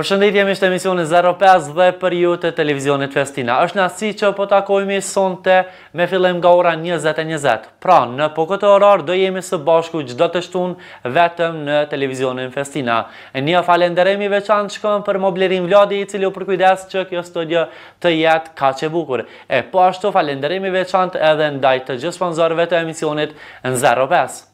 Përshëndetje miq të emisionit 05 dhe për ju të televizionit Festina. Është nesi që po takojmi sonte me fillim nga ora 20.20. Pra, në po këtë orar do jemi së bashku çdo të shtunë vetëm në televizionin Festina. E një falënderim i veçantë shkon për mobilerinë Vladi i cili u përkujdes që kjo studio të jetë kaq e bukur. E po ashtu falënderim i veçantë edhe ndaj të gjithë sponsorëve të emisionit zero pesë.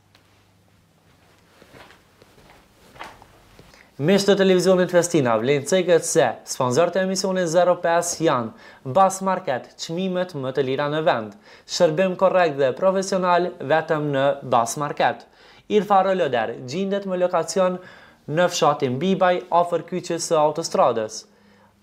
Miq të televizionit Festina vlen të ceket se sponsorë të emisionit zero pesë janë Bas Market, çmimet më të lira në vend, shërbim korrekt dhe profesional vetëm në Bas Market. Irfa Roloder gjindet me lokacion në fshatin Bibaj afër kyçjes së autostradës.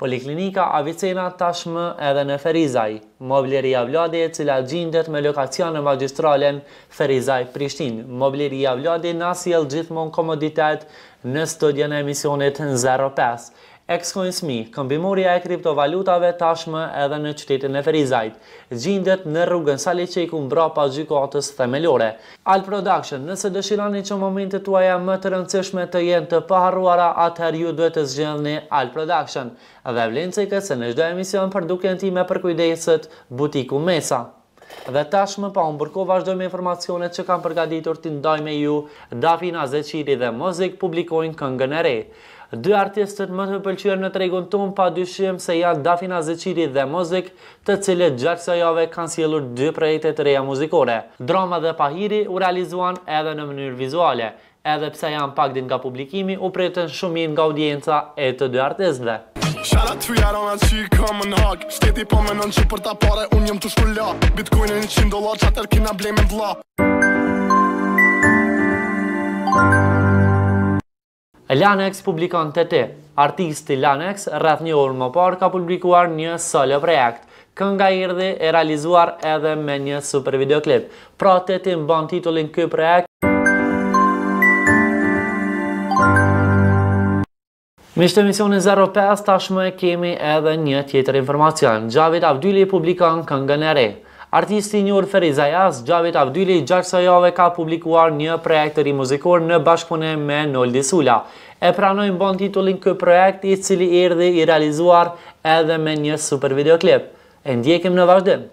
Poliklinika Avicena tashmë edhe në Ferizaj, Mobileria Vladi e cila gjindet me lokacion në magjistralen Ferizaj-Prishtinë. Mobleria Vladi na sjell gjithmonë komoditet në studion e emisionit Zero pesë. Excoinsme, këmbimorja e kriptovalutave tashmë edhe në qytetin e Ferizajt, gjindet në rrugën Sali Çeku mbrapa gjykatës themelore. Al Production, Nëse dëshironi që momentet tuaja më të rëndësishme të jenë të paharruara, atëherë ju duhet të zgjedhni Al Production. Dhe vlen të ceket se në çdo emision për dukjen time përkujdeset Butiku Mesa. Dhe tashmë pa humbur kohë vazhdoj me informacionet që kam përgatitur t'i ndaj me ju, Dafina Zeqiri dhe Mozik publikojnë këngën e re. Dy artistët më të pëlqyer në tregun tonë padyshim se janë Dafina Zeqiri dhe Mozik, të cilët gjatë kësaj jave kanë sjellur dy projekte të reja muzikore. Drama dhe Pahiri u realizuan edhe në mënyrë vizuale. Edhe pse janë pak ditë nga publikimi, u pritën shumë mirë nga audienca e të dy artistëve. Shout out to Jarona që i kam në hag Shteti po menon që për ta pare unë jam të shku la Bitcoin e një qind dollar që atëherë kena blej me vla Lanex publikon TT, Artisti Lanex rreth një orë më parë ka publikuar një solo projekt. Kënga erdhi e realizuar edhe me një super videoklip. Pra TT mban titullin ky projekt. Miq të emisionit 05 tashmë e kemi edhe një tjetër informacion. Xhavit Avdyli publikon këngën e re. Artisti i njohur ferizajas, Xhavit Avdyli, gjatë kësaj jave ka publikuar një projekt të ri muzikor në bashkëpunim me Noldi Sula. E pranoj mban titullin ky projekt, i cili erdhi i realizuar edhe me një super videoklip. E ndjekim në vazhdim!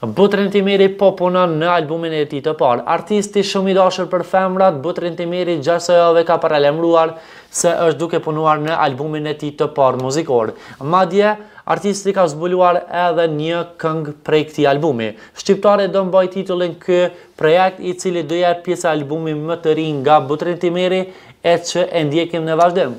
Butrint Imeri po punon në albumin e tij të parë. Artisti shumë i dashur për femrat, Butrint Imeri gjatë kësaj jave ka paralajmëruar se është duke punuar në albumin e tij të parë muzikor. Madje, artisti ka zbuluar edhe një këngë prej këtij albumi. Shqiptare do mbajë titullin ky projekt i cili do jetë pjesë e albumit më të ri nga Butrint Imeri e që e ndjekim në vazhdim.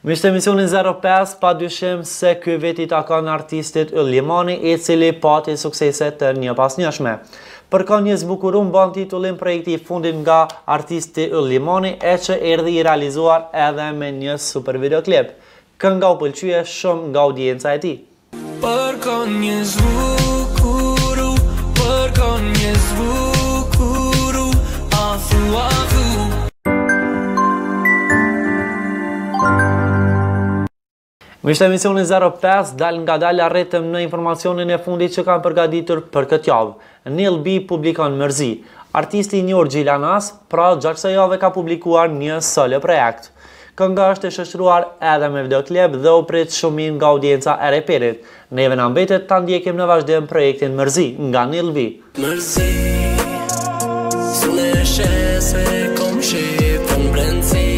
Miq të emisionit zero pesë, padyshim se ky vit i takon artistit Yll Limani, i cili pati suksese të njëpasnjëshme. Për kon je zbukuru mban titullin projekti i fundit nga artisti Yll Limani, e që erdhi i realizuar edhe me një super videoklip. Kënga u pëlqye shumë nga audienca e tij. Për kon je zbukuru Për kon je zbukuru Athu, athu Miq të emisionit 05, dalëngadalë arritëm në informacionin e fundit që kam përgaditur për këtë javë. Nil B publikon Mërzi. Artisti i njohur gjilanas, pra gjatë kësaj jave ka publikuar një solo projekt. Kënga është e shoqëruar edhe me videoklip dhe u prit shumë mirë nga audienca e reperit. Neve na mbetet ta ndjekim në vazhdim projektin Mërzi nga Nil B. Mërzi S'u me sheh se kom shi në brendësi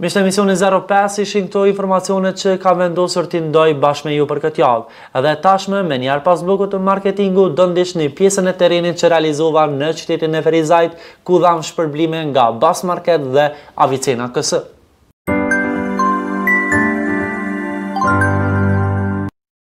Miq të emisionit 05 ishin këto informacionet që kam vendosur t'i ndaj bashkë me ju për këtë javë. Dhe tashmë, menjëherë pas bllokut të marketingut, do ndiqni pjesën e terenit që realizova në qytetin e Ferizajt, ku dhamë shpërblime nga Bas Market dhe Avicena KS.